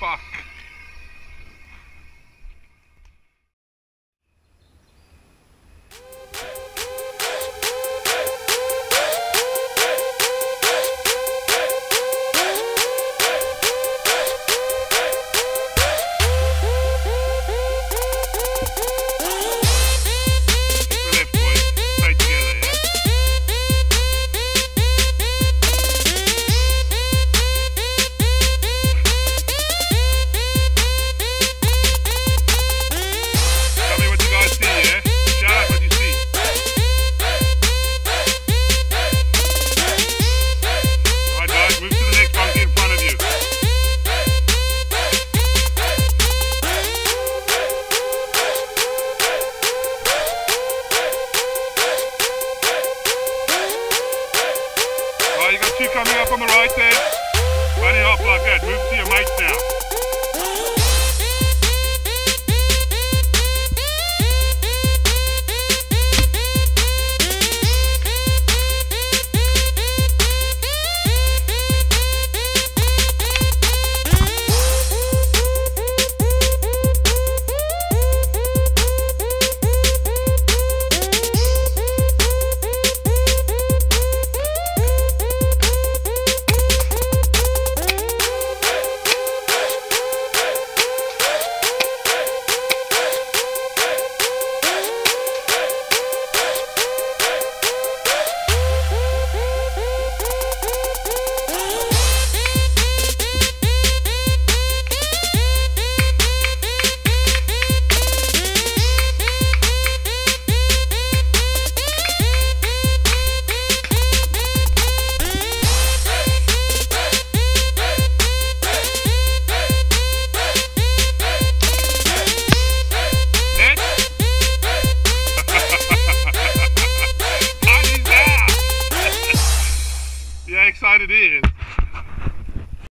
fuck. Two coming up on the right there. Bunny hop like that. Move to your mates now. Excited is.